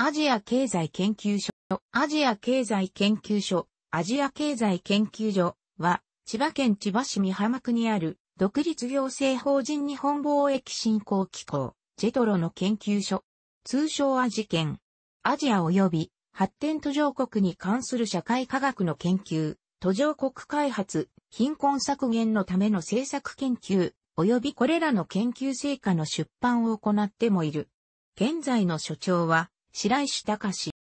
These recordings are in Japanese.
アジア経済研究所、アジア経済研究所、アジア経済研究所は、千葉県千葉市美浜区にある、独立行政法人日本貿易振興機構、ジェトロの研究所、通称アジ研、アジア及び発展途上国に関する社会科学の研究、途上国開発、貧困削減のための政策研究、及びこれらの研究成果の出版を行ってもいる。現在の所長は、白石隆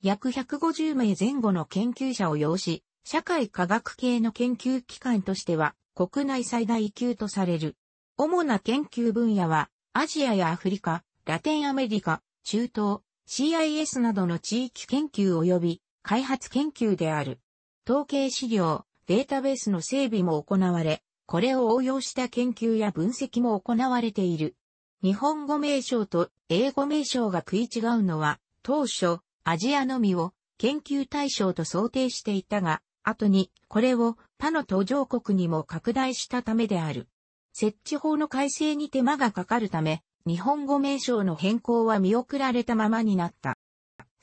約150名前後の研究者を要し、社会科学系の研究機関としては国内最大級とされる。主な研究分野はアジアやアフリカ、ラテンアメリカ、中東、CIS などの地域研究及び開発研究である。統計資料、データベースの整備も行われ、これを応用した研究や分析も行われている。日本語名称と英語名称が食い違うのは、当初、アジアのみを研究対象と想定していたが、後にこれを他の途上国にも拡大したためである。設置法の改正に手間がかかるため、日本語名称の変更は見送られたままになった。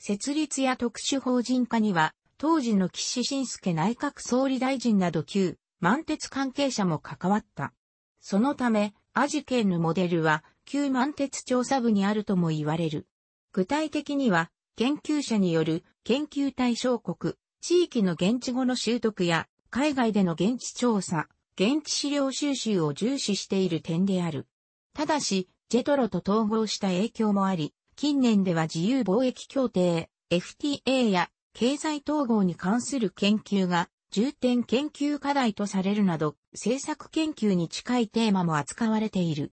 設立や特殊法人化には、当時の岸信介内閣総理大臣など旧満鉄関係者も関わった。そのため、アジ県のモデルは旧満鉄調査部にあるとも言われる。具体的には、研究者による研究対象国、地域の現地語の習得や、海外での現地調査、現地資料収集を重視している点である。ただし、ジェトロと統合した影響もあり、近年では自由貿易協定、FTA や経済統合に関する研究が重点研究課題とされるなど、政策研究に近いテーマも扱われている。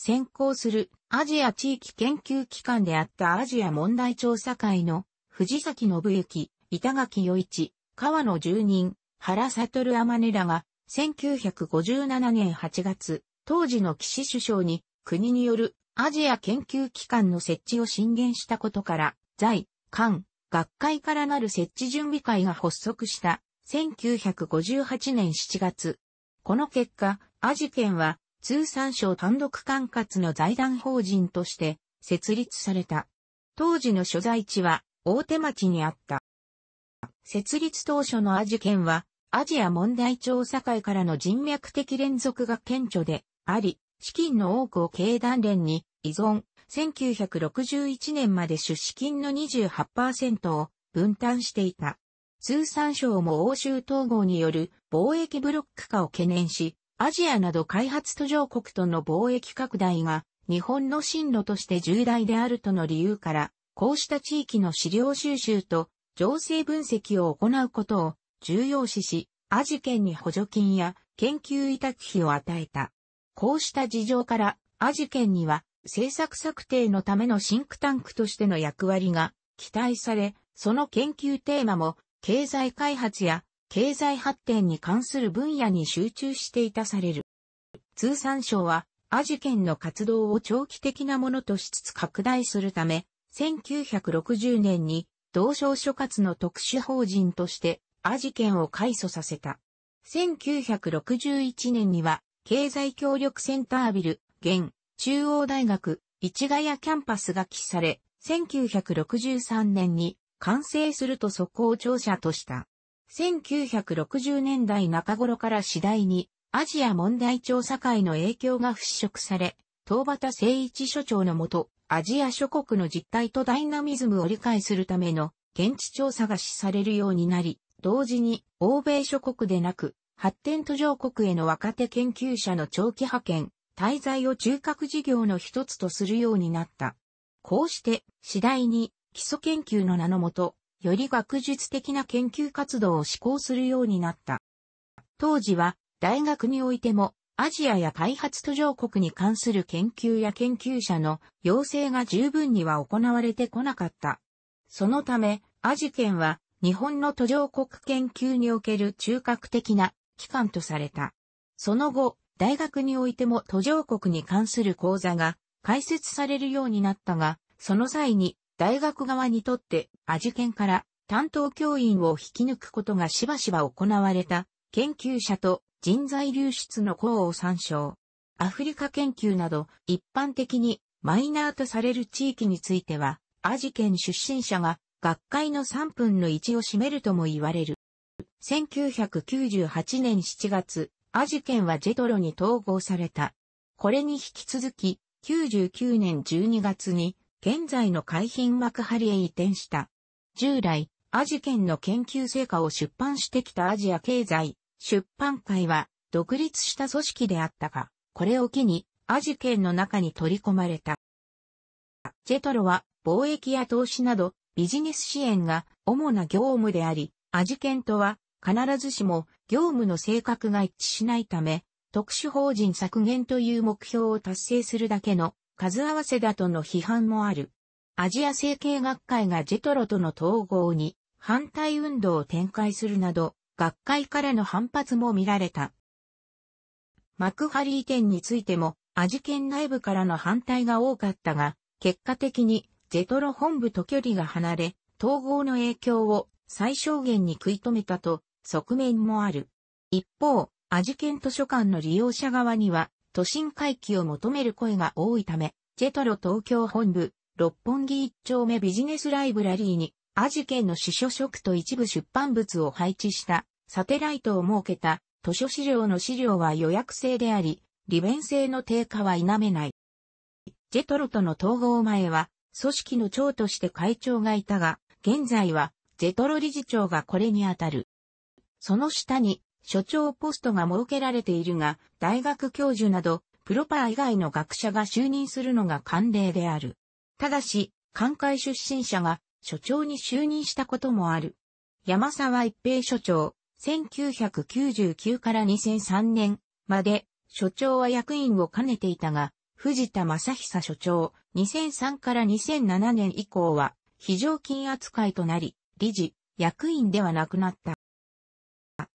先行するアジア地域研究機関であったアジア問題調査会の藤崎信之、板垣余一、川野住人、原悟天音らが1957年8月、当時の岸首相に国によるアジア研究機関の設置を進言したことから、在、官、学会からなる設置準備会が発足した1958年7月。この結果、アジ県は通産省単独管轄の財団法人として設立された。当時の所在地は大手町にあった。設立当初のアジ県はアジア問題調査会からの人脈的連続が顕著であり、資金の多くを経団連に依存、1961年まで出資金の28%を分担していた。通産省も欧州統合による貿易ブロック化を懸念し、アジアなど開発途上国との貿易拡大が日本の進路として重大であるとの理由から、こうした地域の資料収集と情勢分析を行うことを重要視し、アジ県に補助金や研究委託費を与えた。こうした事情から、アジ県には政策策定のためのシンクタンクとしての役割が期待され、その研究テーマも経済開発や経済発展に関する分野に集中していたされる。通産省は、アジ県の活動を長期的なものとしつつ拡大するため、1960年に同省所轄の特殊法人としてアジ県を改組させた。1961年には経済協力センタービル、現中央大学市ヶ谷キャンパスが起され、1963年に完成するとそこを庁舎とした。1960年代中頃から次第にアジア問題調査会の影響が払拭され、東畑誠一所長のもと、アジア諸国の実態とダイナミズムを理解するための現地調査が施されるようになり、同時に欧米諸国でなく、発展途上国への若手研究者の長期派遣、滞在を中核事業の一つとするようになった。こうして、次第に基礎研究の名のもと、より学術的な研究活動を施行するようになった。当時は大学においてもアジアや開発途上国に関する研究や研究者の要請が十分には行われてこなかった。そのため、アジ県は日本の途上国研究における中核的な機関とされた。その後、大学においても途上国に関する講座が開設されるようになったが、その際に大学側にとってアジ研から担当教員を引き抜くことがしばしば行われた研究者と人材流出の項を参照。アフリカ研究など一般的にマイナーとされる地域についてはアジ県出身者が学会の3分の1を占めるとも言われる。1998年7月、アジ県はジェトロに統合された。これに引き続き、99年12月に、現在の海浜幕張へ移転した。従来、アジ県の研究成果を出版してきたアジア経済出版会は独立した組織であったが、これを機にアジ県の中に取り込まれた。ジェトロは貿易や投資などビジネス支援が主な業務であり、アジ県とは必ずしも業務の性格が一致しないため、特殊法人削減という目標を達成するだけの数合わせだとの批判もある。アジア政経学会がジェトロとの統合に反対運動を展開するなど、学会からの反発も見られた。幕張移転についても、アジ県内部からの反対が多かったが、結果的にジェトロ本部と距離が離れ、統合の影響を最小限に食い止めたと側面もある。一方、アジ県図書館の利用者側には、都心回帰を求める声が多いため、ジェトロ東京本部、六本木一丁目ビジネスライブラリーにアジ県の司書職と一部出版物を配置したサテライトを設けた図書資料の資料は予約制であり、利便性の低下は否めない。ジェトロとの統合前は組織の長として会長がいたが、現在はジェトロ理事長がこれにあたる。その下に所長ポストが設けられているが、大学教授などプロパー以外の学者が就任するのが慣例である。ただし、官会出身者が所長に就任したこともある。山沢一平所長、1999から2003年まで所長は役員を兼ねていたが、藤田正久所長、2003から2007年以降は非常勤扱いとなり、理事、役員ではなくなった。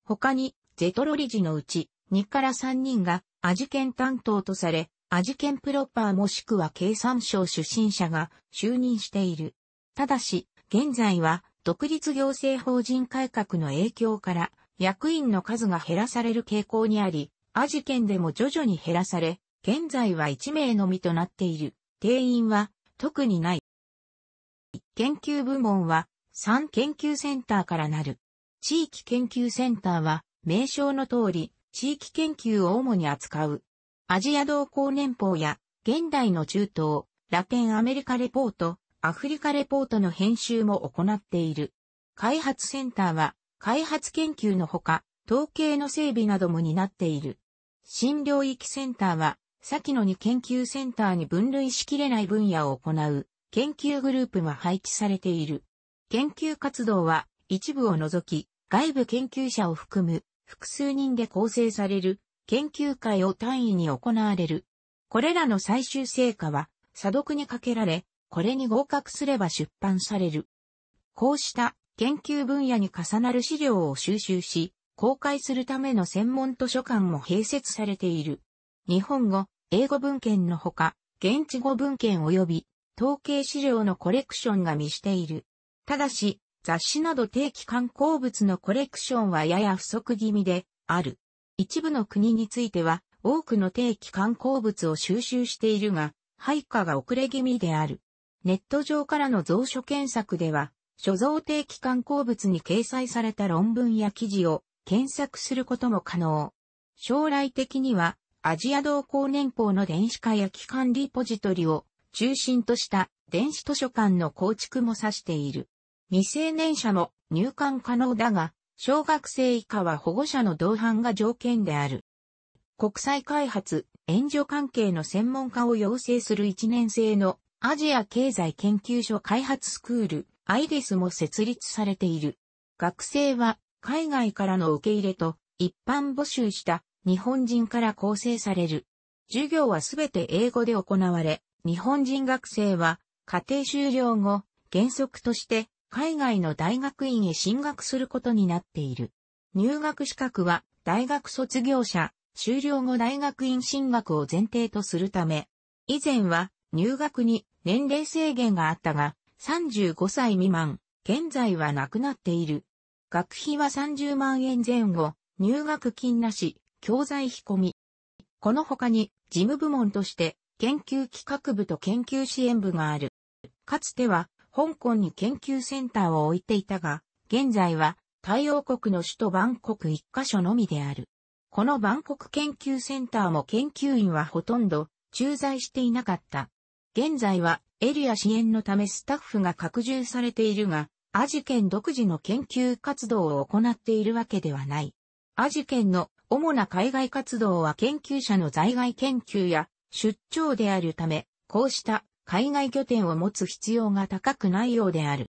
他に、ゼトロ理事のうち、2から3人が、アジケン担当とされ、アジケンプロパーもしくは経産省出身者が就任している。ただし、現在は独立行政法人改革の影響から役員の数が減らされる傾向にあり、アジ県でも徐々に減らされ、現在は1名のみとなっている。定員は特にない。研究部門は3研究センターからなる。地域研究センターは名称の通り地域研究を主に扱う。アジア同行年報や現代の中東、ラテンアメリカレポート、アフリカレポートの編集も行っている。開発センターは開発研究のほか、統計の整備なども担っている。新領域センターは、先の2研究センターに分類しきれない分野を行う研究グループが配置されている。研究活動は一部を除き、外部研究者を含む複数人で構成される研究会を単位に行われる。これらの最終成果は、査読にかけられ、これに合格すれば出版される。こうした研究分野に重なる資料を収集し、公開するための専門図書館も併設されている。日本語、英語文献のほか、現地語文献及び統計資料のコレクションが見している。ただし、雑誌など定期観光物のコレクションはやや不足気味である。一部の国については、多くの定期観光物を収集しているが、配下が遅れ気味である。ネット上からの蔵書検索では、所蔵定期刊行物に掲載された論文や記事を検索することも可能。将来的には、アジア同行年報の電子化や機関リポジトリを中心とした電子図書館の構築も指している。未成年者も入館可能だが、小学生以下は保護者の同伴が条件である。国際開発、援助関係の専門家を養成する1年生のアジア経済研究所開発スクール、アイデスも設立されている。学生は海外からの受け入れと一般募集した日本人から構成される。授業はすべて英語で行われ、日本人学生は家庭修了後、原則として海外の大学院へ進学することになっている。入学資格は大学卒業者、修了後大学院進学を前提とするため、以前は入学に年齢制限があったが、35歳未満、現在はなくなっている。学費は30万円前後、入学金なし、教材費込み。この他に、事務部門として、研究企画部と研究支援部がある。かつては、香港に研究センターを置いていたが、現在は太陽国の首都バンコク一カ所のみである。このバンコク研究センターも研究員はほとんど駐在していなかった。現在はエリア支援のためスタッフが拡充されているが、アジ県独自の研究活動を行っているわけではない。アジ県の主な海外活動は研究者の在外研究や出張であるため、こうした海外拠点を持つ必要が高くないようである。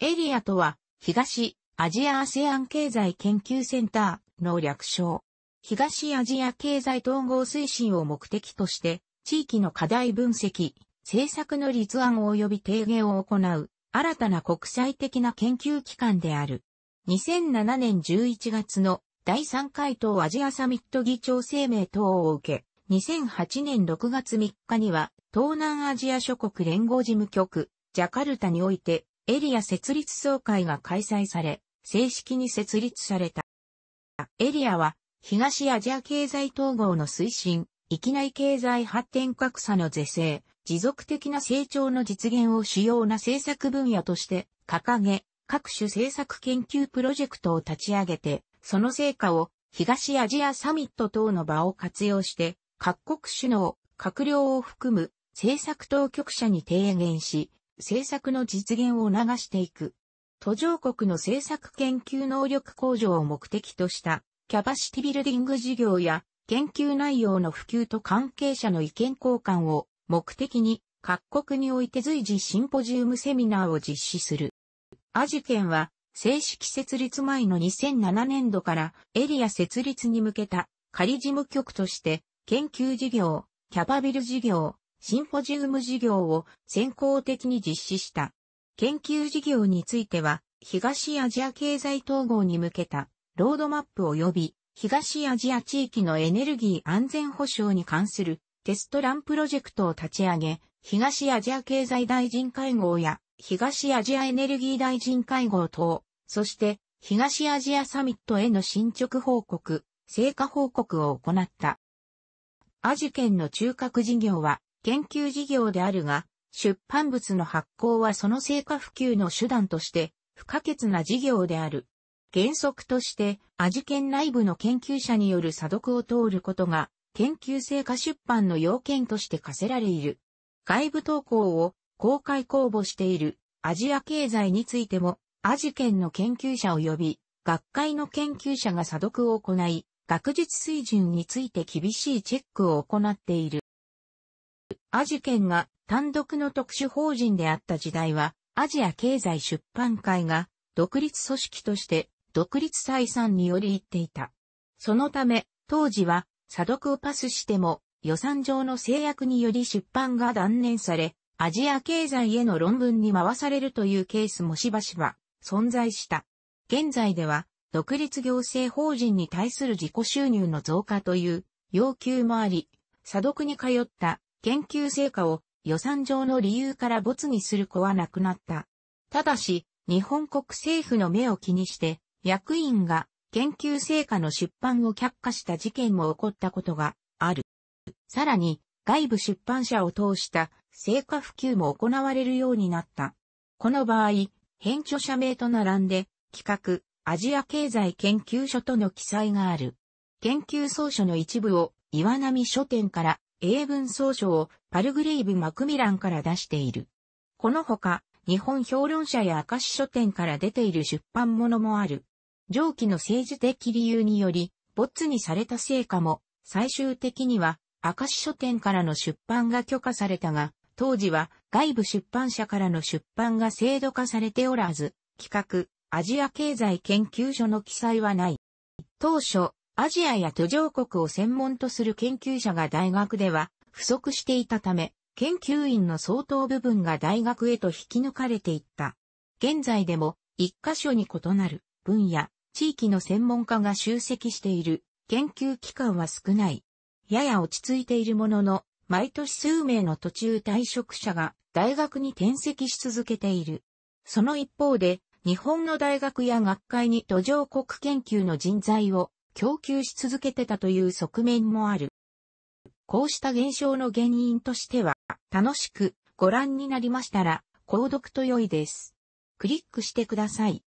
エリアとは、東アジア ASEAN 経済研究センターの略称。東アジア経済統合推進を目的として、地域の課題分析、政策の立案及び提言を行う新たな国際的な研究機関である。2007年11月の第3回東アジアサミット議長声明等を受け、2008年6月3日には東南アジア諸国連合事務局、ジャカルタにおいてエリア設立総会が開催され、正式に設立された。エリアは東アジア経済統合の推進、域内経済発展格差の是正、持続的な成長の実現を主要な政策分野として掲げ、各種政策研究プロジェクトを立ち上げて、その成果を東アジアサミット等の場を活用して、各国首脳、閣僚を含む政策当局者に提言し、政策の実現を促していく。途上国の政策研究能力向上を目的としたキャパシティビルディング事業や研究内容の普及と関係者の意見交換を目的に各国において随時シンポジウムセミナーを実施する。アジ県は正式設立前の2007年度からエリア設立に向けた仮事務局として研究事業、キャパビル事業、シンポジウム事業を先行的に実施した。研究事業については東アジア経済統合に向けたロードマップ及び東アジア地域のエネルギー安全保障に関するテストランプロジェクトを立ち上げ、東アジア経済大臣会合や東アジアエネルギー大臣会合等、そして東アジアサミットへの進捗報告、成果報告を行った。アジ県の中核事業は研究事業であるが、出版物の発行はその成果普及の手段として不可欠な事業である。原則として、アジ県内部の研究者による査読を通ることが研究成果出版の要件として課せられいる。外部投稿を公開公募しているアジア経済についても、アジ県の研究者及び、学会の研究者が査読を行い、学術水準について厳しいチェックを行っている。アジ県が単独の特殊法人であった時代は、アジア経済出版会が独立組織として独立採算により行っていた。そのため、当時は査読をパスしても予算上の制約により出版が断念され、アジア経済への論文に回されるというケースもしばしば存在した。現在では、独立行政法人に対する自己収入の増加という要求もあり、査読に通った研究成果を予算上の理由から没にする子はなくなった。ただし、日本国政府の目を気にして、役員が研究成果の出版を却下した事件も起こったことがある。さらに、外部出版社を通した成果普及も行われるようになった。この場合、編著者名と並んで、企画、アジア経済研究所との記載がある。研究総書の一部を岩波書店から英文総書をパルグレイブ・マクミランから出している。このほか、日本評論者や明石書店から出ている出版物もある。上記の政治的理由により、没にされた成果も、最終的には、明石書店からの出版が許可されたが、当時は外部出版社からの出版が制度化されておらず、企画、アジア経済研究所の記載はない。当初、アジアや途上国を専門とする研究者が大学では不足していたため、研究員の相当部分が大学へと引き抜かれていった。現在でも一箇所に異なる分野、地域の専門家が集積している研究機関は少ない。やや落ち着いているものの、毎年数名の途中退職者が大学に転籍し続けている。その一方で、日本の大学や学会に途上国研究の人材を供給し続けてたという側面もある。こうした現象の原因としては、楽しくご覧になりましたら、購読と良いです。クリックしてください。